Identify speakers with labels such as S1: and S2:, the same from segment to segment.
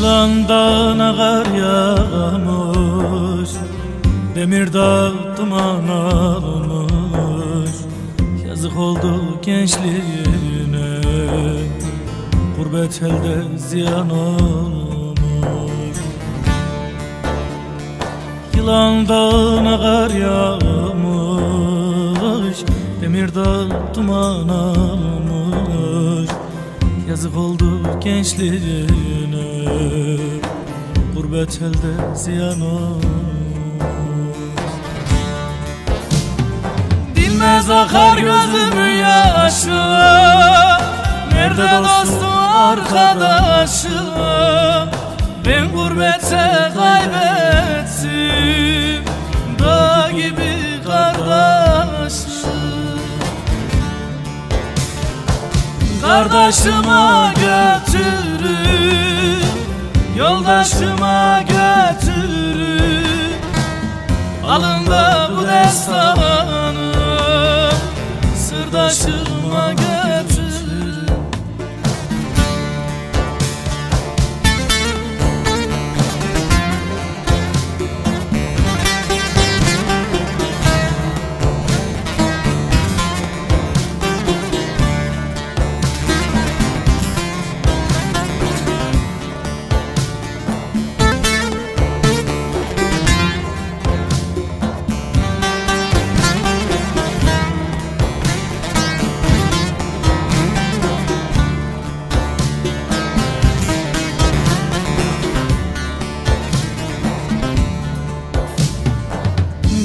S1: Yılan dağına kar yağmış Demir dağ duman almış. Yazık oldu gençliğine Gurbet elde ziyan olmuş. Yılan dağına kar yağmış Demir dağ duman almış Yazık oldu gençliğine. Gurbet elde ziyan olmuş Dinmez akar gözümün yaşı Nerede dostum arkadaşım Ben gurbete kaybettim. Dağ gibi Kardeşime götürün Yoldaşıma götürün Alın da bu destanı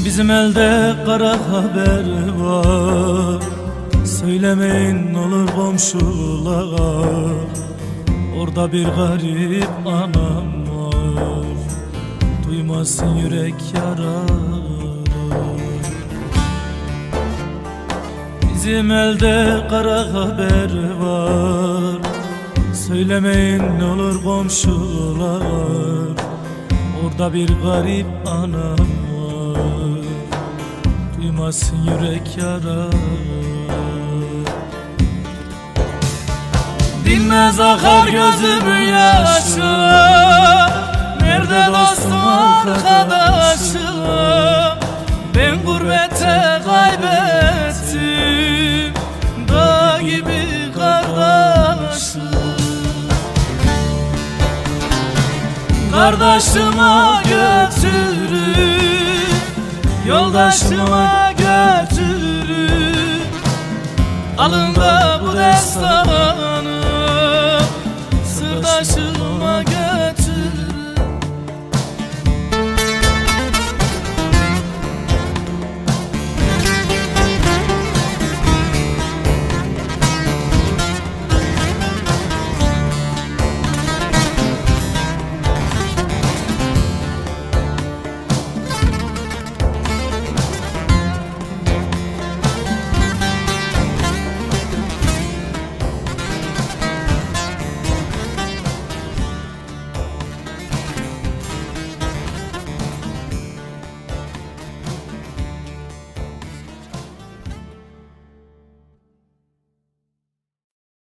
S1: Bizim elde kara haber var. Söylemeyin olur komşulara. Orada bir garip anam var. Duymasın yürek yaralı Bizim elde kara haber var. Söylemeyin olur komşular Orada bir garip anam var Duymasın yürek yara. Dinmez akar gözümün yaşı Nerede dostum arkadaşım Ben gurbete kaybettim. Dağ gibi kardeşim. Kardeşime götürün Yoldaşıma götürür Alında bu destanı Sırdaşıma götürür